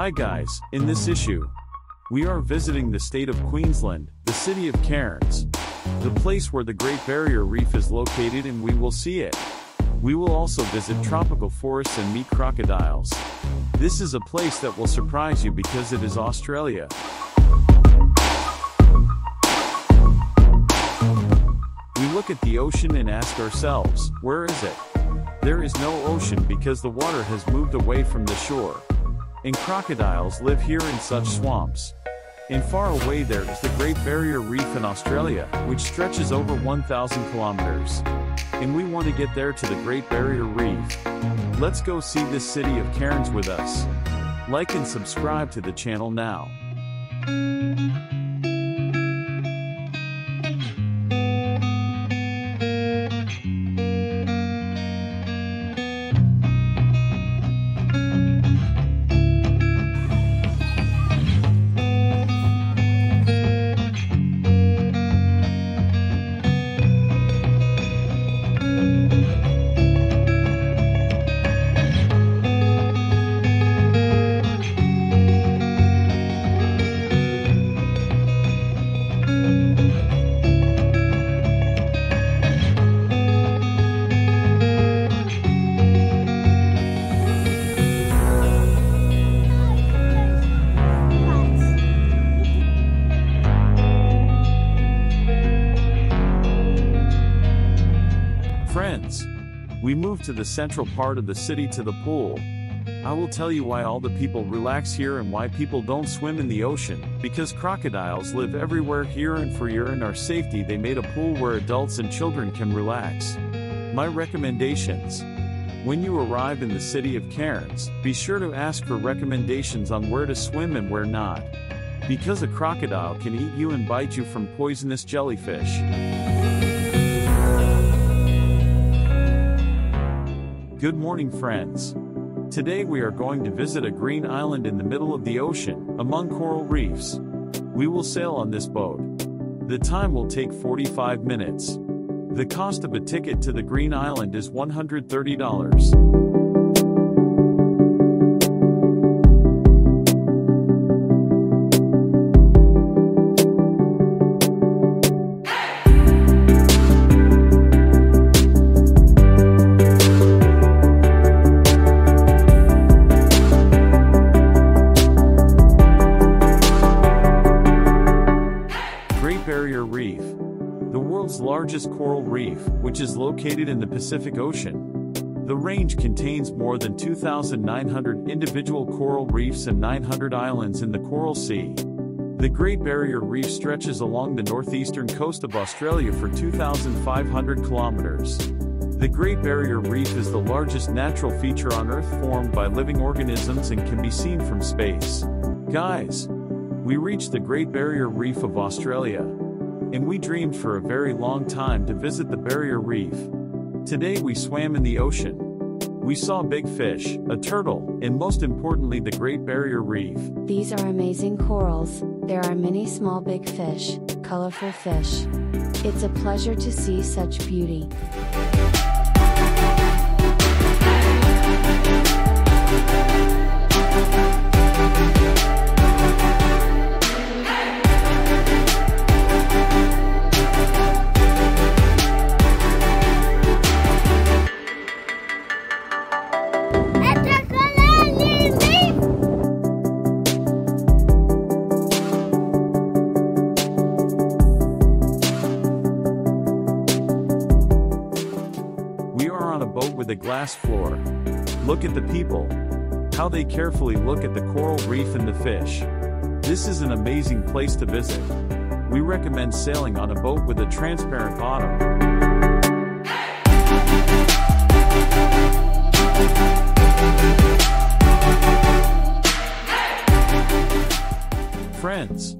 Hi guys, in this issue, we are visiting the state of Queensland, the city of Cairns, the place where the Great Barrier Reef is located and we will see it. We will also visit tropical forests and meet crocodiles. This is a place that will surprise you because it is Australia. We look at the ocean and ask ourselves, where is it? There is no ocean because the water has moved away from the shore. And crocodiles live here in such swamps. And far away there is the Great Barrier Reef in Australia, which stretches over 1,000 kilometers. And we want to get there to the Great Barrier Reef. Let's go see this city of Cairns with us. Like and subscribe to the channel now. We moved to the central part of the city to the pool. I will tell you why all the people relax here and why people don't swim in the ocean, because crocodiles live everywhere here and for your and our safety they made a pool where adults and children can relax. My recommendations. When you arrive in the city of Cairns, be sure to ask for recommendations on where to swim and where not. Because a crocodile can eat you and bite you from poisonous jellyfish. Good morning, friends. Today we are going to visit a green island in the middle of the ocean, among coral reefs. We will sail on this boat. The time will take 45 minutes. The cost of a ticket to the green island is $130. Is located in the Pacific Ocean. The range contains more than 2,900 individual coral reefs and 900 islands in the Coral Sea. The Great Barrier Reef stretches along the northeastern coast of Australia for 2,500 kilometers. The Great Barrier Reef is the largest natural feature on Earth formed by living organisms and can be seen from space. Guys, we reached the Great Barrier Reef of Australia. And we dreamed for a very long time to visit the Barrier Reef. Today we swam in the ocean. We saw big fish, a turtle, and most importantly the Great Barrier Reef. These are amazing corals. There are many small big fish, colorful fish. It's a pleasure to see such beauty. Look at the people. How they carefully look at the coral reef and the fish. This is an amazing place to visit. We recommend sailing on a boat with a transparent bottom. Friends,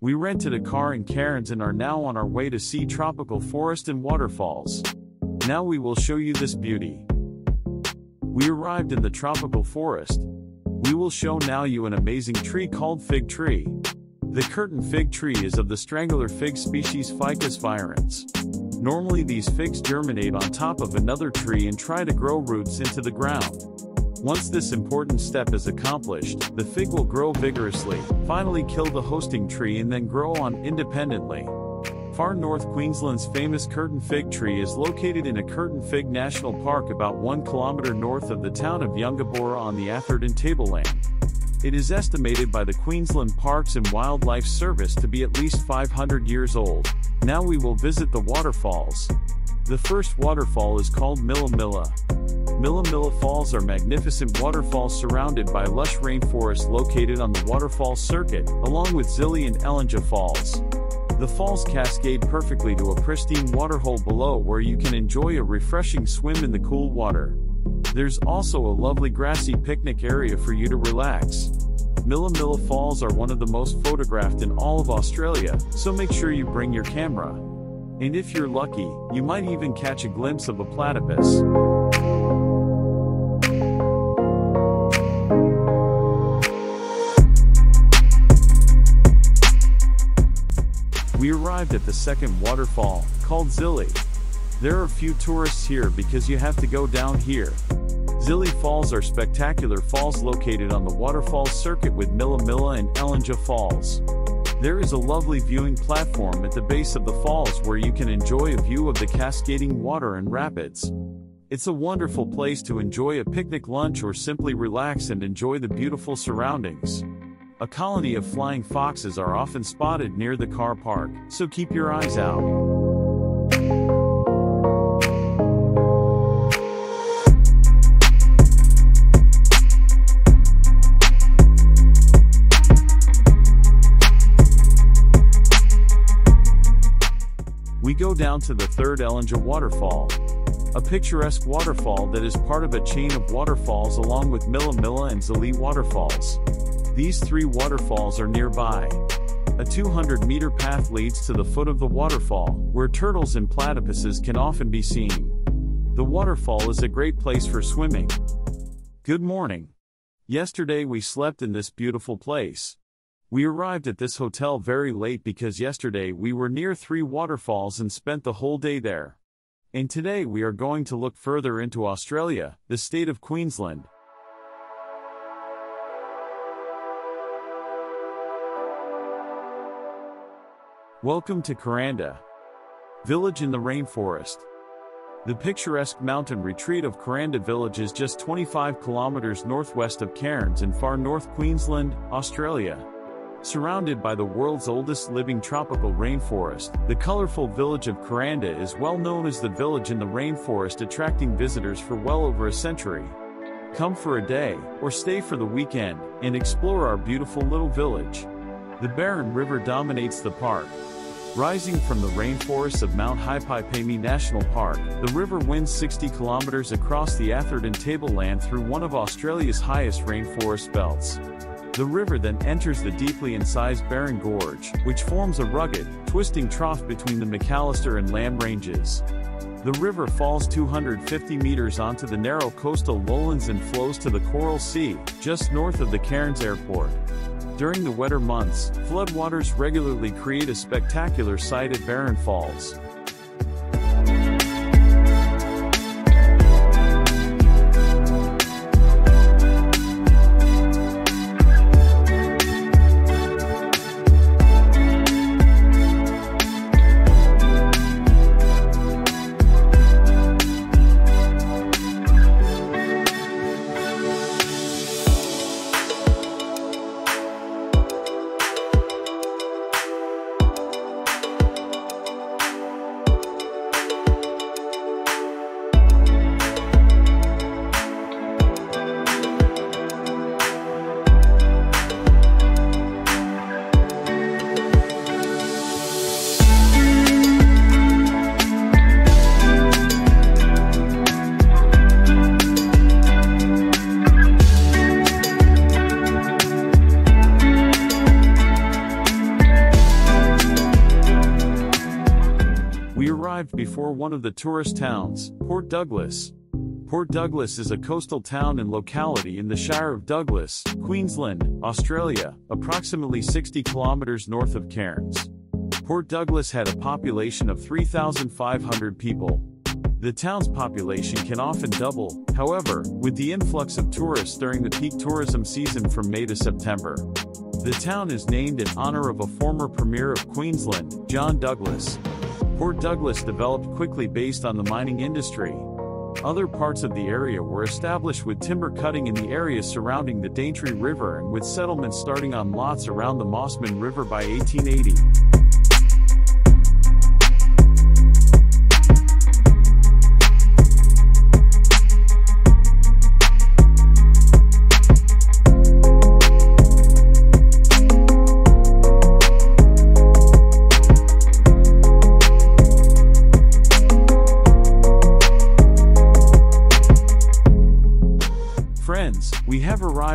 we rented a car in Cairns and are now on our way to see tropical forest and waterfalls. Now we will show you this beauty. We arrived in the tropical forest. We will show now you an amazing tree called fig tree. The curtain fig tree is of the strangler fig species Ficus virens. Normally these figs germinate on top of another tree and try to grow roots into the ground. Once this important step is accomplished, the fig will grow vigorously, finally kill the hosting tree and then grow on independently. Far north Queensland's famous curtain fig tree is located in a curtain fig national park about 1 kilometre north of the town of Yungaburra on the Atherton tableland. It is estimated by the Queensland Parks and Wildlife Service to be at least 500 years old. Now we will visit the waterfalls. The first waterfall is called Millaa Millaa. Millaa Millaa Falls are magnificent waterfalls surrounded by lush rainforest located on the waterfall circuit, along with Zillie and Ellinjaa Falls. The falls cascade perfectly to a pristine waterhole below where you can enjoy a refreshing swim in the cool water. There's also a lovely grassy picnic area for you to relax. Millaa Millaa Falls are one of the most photographed in all of Australia, so make sure you bring your camera. And if you're lucky, you might even catch a glimpse of a platypus. Arrived at the second waterfall, called Zillie. There are few tourists here because you have to go down here. Zillie Falls are spectacular falls located on the waterfall circuit with Millaa Millaa and Ellinjaa Falls. There is a lovely viewing platform at the base of the falls where you can enjoy a view of the cascading water and rapids. It's a wonderful place to enjoy a picnic lunch or simply relax and enjoy the beautiful surroundings. A colony of flying foxes are often spotted near the car park, so keep your eyes out. We go down to the third Ellinjaa waterfall. A picturesque waterfall that is part of a chain of waterfalls along with Millaa Millaa and Zillie waterfalls. These three waterfalls are nearby. A 200 meter path leads to the foot of the waterfall, where turtles and platypuses can often be seen. The waterfall is a great place for swimming. Good morning. Yesterday we slept in this beautiful place. We arrived at this hotel very late because yesterday we were near three waterfalls and spent the whole day there. And today we are going to look further into Australia, the state of Queensland. Welcome to Kuranda, village in the rainforest. The picturesque mountain retreat of Kuranda village is just 25 kilometers northwest of Cairns in far north Queensland, Australia. Surrounded by the world's oldest living tropical rainforest, the colorful village of Kuranda is well known as the village in the rainforest attracting visitors for well over a century. Come for a day, or stay for the weekend, and explore our beautiful little village. The Barron River dominates the park, Rising from the rainforests of Mount Hypipamee National Park, the river winds 60 kilometers across the Atherton tableland through one of Australia's highest rainforest belts. The river then enters the deeply incised Barron Gorge, which forms a rugged, twisting trough between the Macalister and Lamb ranges. The river falls 250 meters onto the narrow coastal lowlands and flows to the Coral Sea, just north of the Cairns Airport. During the wetter months, floodwaters regularly create a spectacular sight at Barron Falls. Before one of the tourist towns, Port Douglas. Port Douglas is a coastal town and locality in the Shire of Douglas, Queensland, Australia, approximately 60 kilometers north of Cairns. Port Douglas had a population of 3,500 people. The town's population can often double, however, with the influx of tourists during the peak tourism season from May to September. The town is named in honor of a former Premier of Queensland, John Douglas. Port Douglas developed quickly based on the mining industry. Other parts of the area were established with timber cutting in the areas surrounding the Daintree River and with settlements starting on lots around the Mossman River by 1880.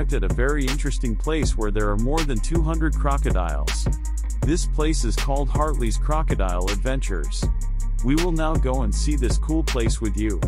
Arrived at a very interesting place where there are more than 200 crocodiles. This place is called Hartley's Crocodile Adventures. We will now go and see this cool place with you.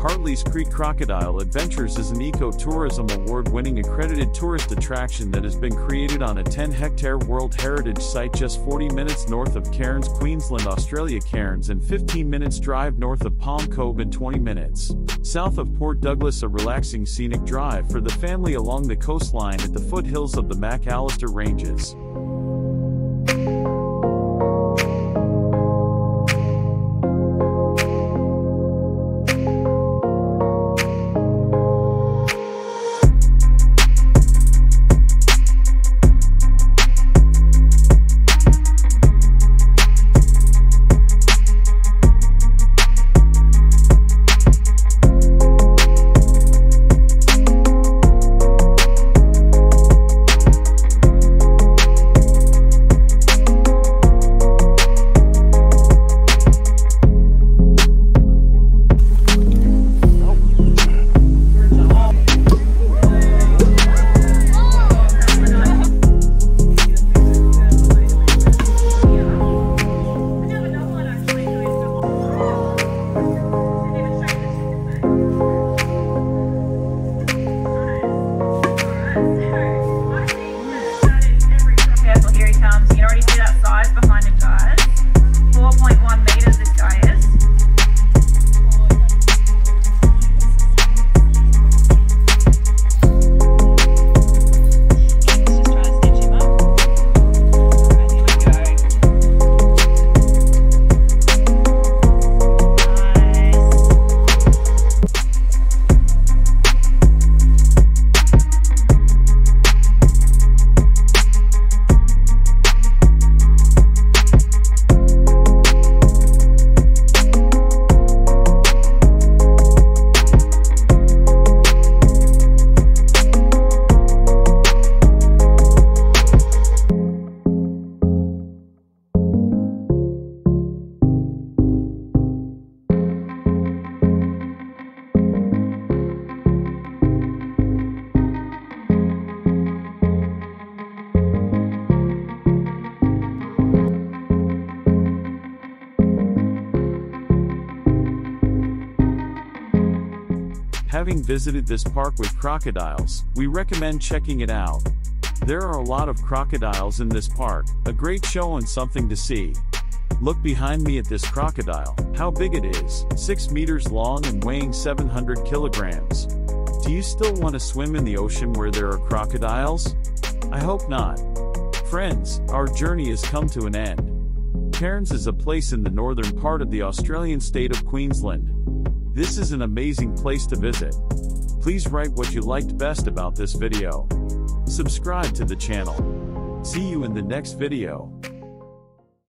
Hartley's Creek Crocodile Adventures is an Eco-Tourism Award-winning accredited tourist attraction that has been created on a 10-hectare World Heritage Site just 40 minutes north of Cairns, Queensland, Australia Cairns and 15 minutes drive north of Palm Cove and 20 minutes south of Port Douglas a relaxing scenic drive for the family along the coastline at the foothills of the Macalister Ranges. Having visited this park with crocodiles, we recommend checking it out. There are a lot of crocodiles in this park, a great show and something to see. Look behind me at this crocodile, how big it is, 6 meters long and weighing 700 kilograms. Do you still want to swim in the ocean where there are crocodiles? I hope not. Friends, our journey has come to an end. Cairns is a place in the northern part of the Australian state of Queensland. This is an amazing place to visit. Please write what you liked best about this video. Subscribe to the channel. See you in the next video.